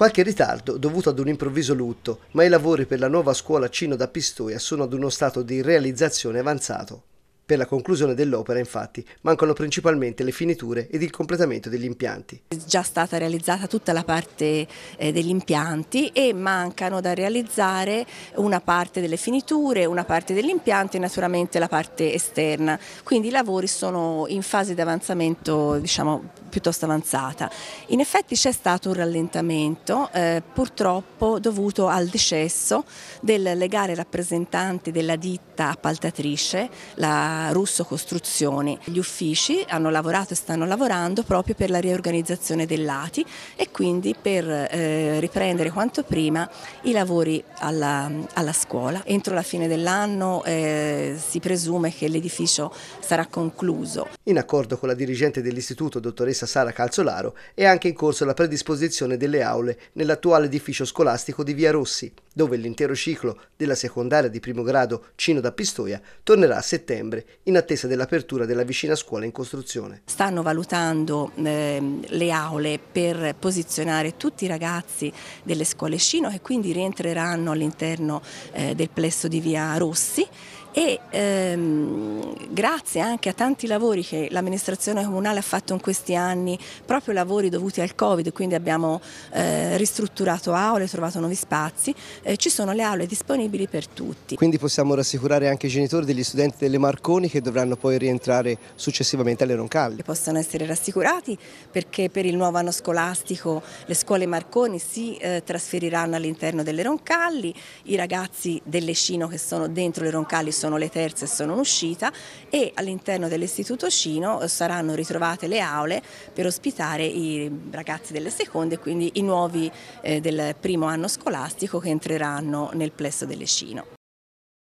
Qualche ritardo dovuto ad un improvviso lutto, ma i lavori per la nuova scuola Cino da Pistoia sono ad uno stato di realizzazione avanzato. Per la conclusione dell'opera, infatti, mancano principalmente le finiture ed il completamento degli impianti. È già stata realizzata tutta la parte eh, degli impianti e mancano da realizzare una parte delle finiture, una parte degli impianti e naturalmente la parte esterna. Quindi i lavori sono in fase di avanzamento diciamo, piuttosto avanzata. In effetti c'è stato un rallentamento, eh, purtroppo dovuto al decesso del legale rappresentante della ditta appaltatrice, la Russo Costruzioni. Gli uffici hanno lavorato e stanno lavorando proprio per la riorganizzazione dell'ATI e quindi per eh, riprendere quanto prima i lavori alla, alla scuola. Entro la fine dell'anno eh, si presume che l'edificio sarà concluso. In accordo con la dirigente dell'istituto, dottoressa Sara Calzolaro, è anche in corso la predisposizione delle aule nell'attuale edificio scolastico di Via Rossi, dove l'intero ciclo della secondaria di primo grado Cino da Pistoia tornerà a settembre in attesa dell'apertura della vicina scuola in costruzione. Stanno valutando eh, le aule per posizionare tutti i ragazzi delle scuole Cino che quindi rientreranno all'interno eh, del plesso di Via Rossi e ehm, grazie anche a tanti lavori che l'amministrazione comunale ha fatto in questi anni, proprio lavori dovuti al Covid, quindi abbiamo eh, ristrutturato aule, trovato nuovi spazi, eh, ci sono le aule disponibili per tutti. Quindi possiamo rassicurare anche i genitori degli studenti delle Marconi che dovranno poi rientrare successivamente alle Roncalli? Possono essere rassicurati perché per il nuovo anno scolastico le scuole Marconi si eh, trasferiranno all'interno delle Roncalli, i ragazzi dell'Escino che sono dentro le Roncalli sono le terze e sono uscita e all'interno dell'istituto Cino saranno ritrovate le aule per ospitare i ragazzi delle seconde, quindi i nuovi eh, del primo anno scolastico che entreranno nel plesso dell'Escino.